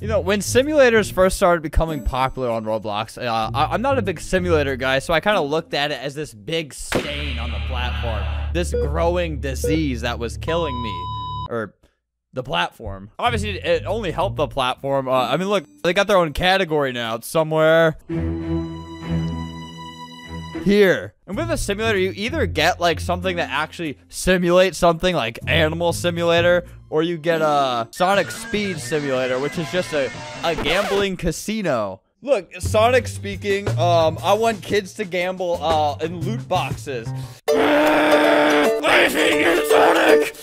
You know, when simulators first started becoming popular on Roblox, uh, I I'm not a big simulator guy, so I kind of looked at it as this big stain on the platform. This growing disease that was killing me. Or the platform. Obviously, it only helped the platform. Uh, I mean, look, they got their own category now. It's somewhere here. And with a simulator, you either get like something that actually simulates something like Animal Simulator, or you get a Sonic Speed Simulator, which is just a, a gambling casino. Look, Sonic speaking, um, I want kids to gamble uh, in loot boxes. I hate you, Sonic!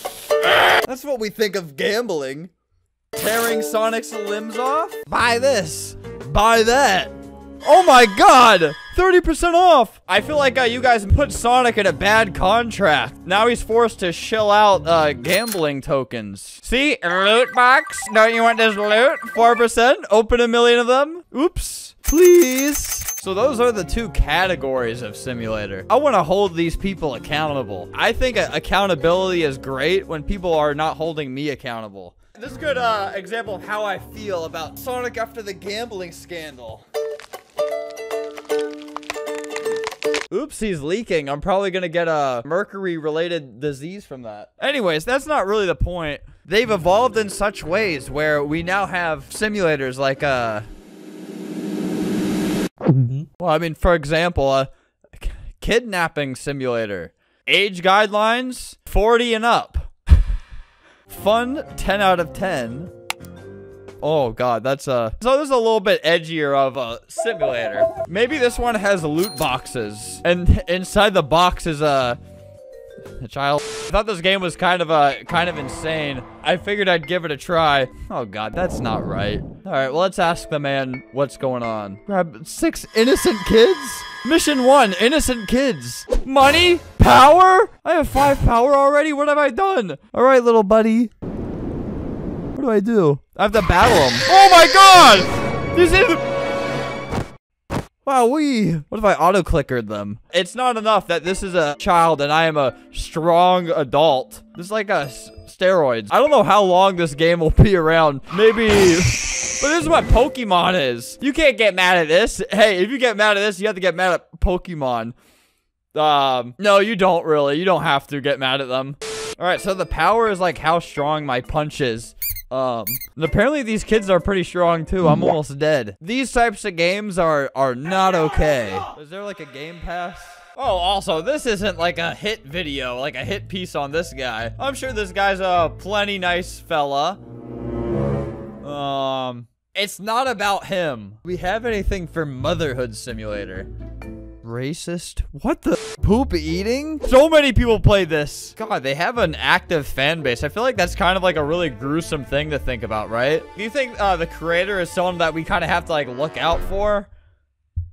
That's what we think of gambling. Tearing Sonic's limbs off? Buy this. Buy that. Oh my god! 30% off! I feel like uh, you guys put Sonic in a bad contract. Now he's forced to shell out uh, gambling tokens. See? Loot box? Don't you want this loot? 4%? Open a million of them? Oops. Please. So those are the two categories of simulator. I want to hold these people accountable. I think uh, accountability is great when people are not holding me accountable. This is a good uh, example of how I feel about Sonic after the gambling scandal. Oops, he's leaking. I'm probably gonna get a mercury-related disease from that. Anyways, that's not really the point. They've evolved in such ways where we now have simulators like, uh... Well, I mean, for example, a kidnapping simulator. Age guidelines, 40 and up. Fun, 10 out of 10. Oh god, that's a so this is a little bit edgier of a simulator. Maybe this one has loot boxes, and inside the box is a a child. I thought this game was kind of uh kind of insane. I figured I'd give it a try. Oh god, that's not right. All right, well let's ask the man what's going on. Grab six innocent kids. Mission one, innocent kids. Money, power. I have five power already. What have I done? All right, little buddy. What do I do? I have to battle him. Oh my god! These is Wow, we. What if I auto-clickered them? It's not enough that this is a child and I am a strong adult. This is like a steroids. I don't know how long this game will be around. Maybe... But this is what Pokemon is. You can't get mad at this. Hey, if you get mad at this, you have to get mad at Pokemon. Um, no, you don't really. You don't have to get mad at them. All right, so the power is like how strong my punch is. Um, apparently these kids are pretty strong too. I'm almost dead. These types of games are are not okay. Is there like a game pass? Oh, also, this isn't like a hit video, like a hit piece on this guy. I'm sure this guy's a plenty nice fella. Um, it's not about him. We have anything for Motherhood Simulator? Racist? What the? Poop eating? So many people play this. God, they have an active fan base. I feel like that's kind of like a really gruesome thing to think about, right? Do you think uh, the creator is someone that we kind of have to like look out for?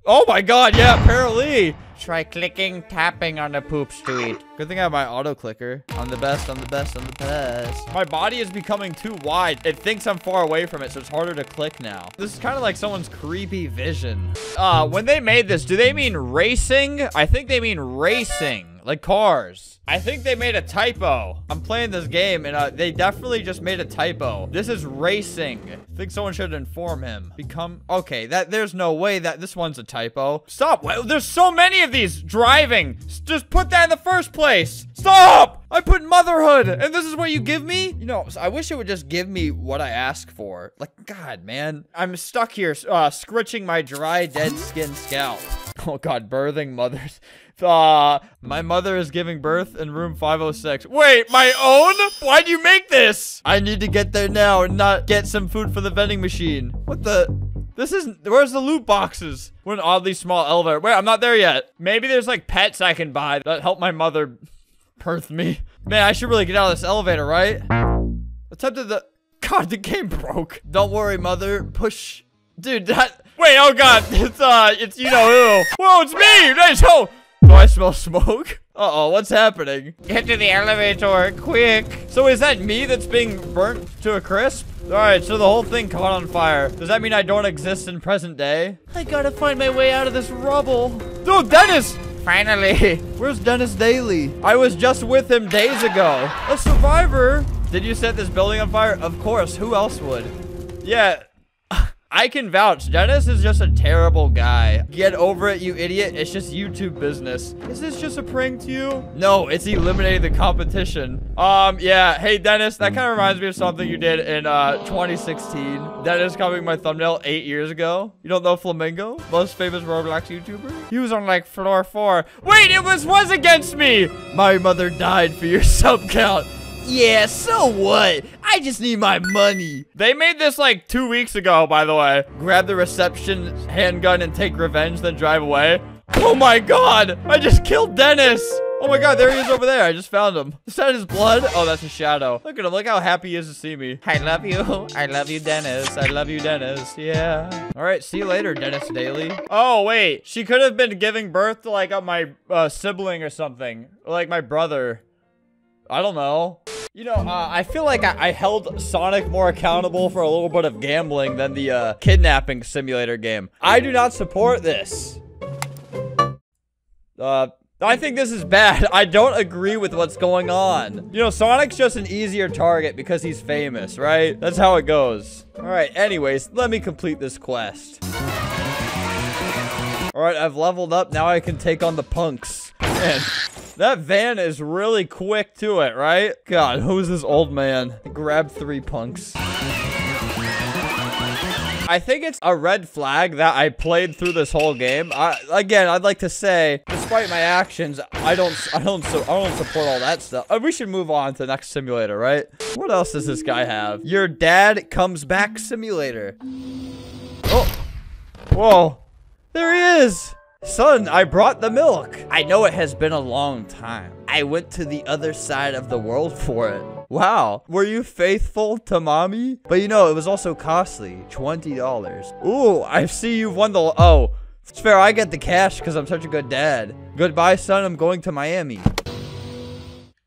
Oh my god, yeah, apparently. Try clicking, tapping on the poop street. Good thing I have my auto clicker. I'm the best, I'm the best, I'm the best. My body is becoming too wide. It thinks I'm far away from it, so it's harder to click now. This is kind of like someone's creepy vision. Uh, when they made this, do they mean racing? I think they mean racing like cars. I think they made a typo. I'm playing this game and uh, they definitely just made a typo. This is racing. I think someone should inform him. Become, okay, that there's no way that this one's a typo. Stop, there's so many of these driving. Just put that in the first place. Stop! I put motherhood and this is what you give me? You know, I wish it would just give me what I ask for. Like, God, man. I'm stuck here, uh, scritching my dry, dead skin scalp. Oh God, birthing mothers. Uh, my mother is giving birth in room 506. Wait, my own? Why'd you make this? I need to get there now and not get some food for the vending machine. What the? This isn't- where's the loot boxes? What an oddly small elevator. Wait, I'm not there yet. Maybe there's like pets I can buy that help my mother birth me. Man, I should really get out of this elevator, right? Attempted the, God, the game broke. Don't worry, mother. Push. Dude, that, wait, oh God. It's, uh, it's you know who. Whoa, it's me. Nice. Oh, do I smell smoke? Uh-oh, what's happening? Get to the elevator, quick. So is that me that's being burnt to a crisp? All right, so the whole thing caught on fire. Does that mean I don't exist in present day? I gotta find my way out of this rubble. Dude, Denis! Finally. Where's Denis Daily? I was just with him days ago. A survivor? Did you set this building on fire? Of course, who else would? Yeah, I can vouch. Denis is just a terrible guy. Get over it, you idiot. It's just YouTube business. Is this just a prank to you? No, it's eliminating the competition. Um, yeah. Hey, Denis, that kind of reminds me of something you did in uh 2016. Denis copying my thumbnail eight years ago. You don't know Flamingo? Most famous Roblox YouTuber? He was on like floor four. Wait, it was was against me. My mother died for your sub count. Yeah, so what? I just need my money. They made this like two weeks ago, by the way. Grab the reception handgun and take revenge, then drive away. Oh my god! I just killed Denis! Oh my god, there he is over there. I just found him. Is that his blood? Oh, that's a shadow. Look at him. Look how happy he is to see me. I love you. I love you, Denis. I love you, Denis. Yeah. All right, see you later, Denis Daily. Oh, wait. She could have been giving birth to like a, my uh, sibling or something. Or, like my brother. I don't know. You know, uh, I feel like I, I, held Sonic more accountable for a little bit of gambling than the uh, kidnapping simulator game. I do not support this. Uh, I think this is bad. I don't agree with what's going on. You know, Sonic's just an easier target because he's famous, right? That's how it goes. All right, anyways, let me complete this quest. All right, I've leveled up. Now I can take on the punks. Man, that van is really quick to it, right? God, who's this old man? Grab three punks. I think it's a red flag that I played through this whole game. I, again, I'd like to say, despite my actions, I don't, I don't, I don't support all that stuff. Uh, we should move on to the next simulator, right? What else does this guy have? Your dad comes back simulator. Oh, whoa, there he is. Son, I brought the milk. I know it has been a long time. I went to the other side of the world for it. Wow, were you faithful to mommy? But you know, it was also costly, $20. Ooh, I see you've won the, oh, it's fair, I get the cash because I'm such a good dad. Goodbye, son, I'm going to Miami.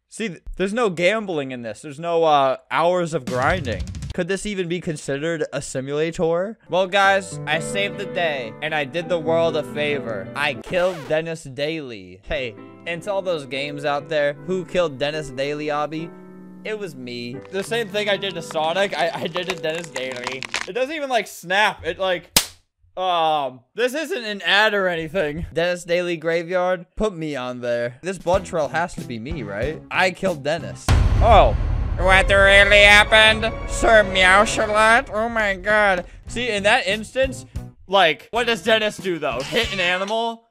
See, there's no gambling in this. There's no uh, hours of grinding. Could this even be considered a simulator? Well, guys, I saved the day, and I did the world a favor. I killed Denis Daily. Hey, and to all those games out there, who killed Denis Daily, Obby? It was me. The same thing I did to Sonic, I, I did to Denis Daily. It doesn't even, like, snap. It, like... Um, this isn't an ad or anything. Denis Daily Graveyard, put me on there. This blood trail has to be me, right? I killed Denis. Oh, what really happened? Sir Meowshalot? Oh my god. See, in that instance, like, what does Denis do though? Hit an animal?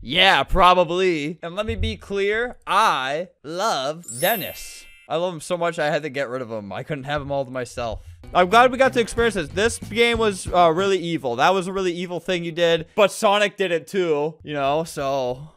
Yeah, probably. And let me be clear, I love Denis. I love him so much I had to get rid of him. I couldn't have him all to myself. I'm glad we got to experience this. This game was uh, really evil. That was a really evil thing you did, but Sonic did it too, you know, so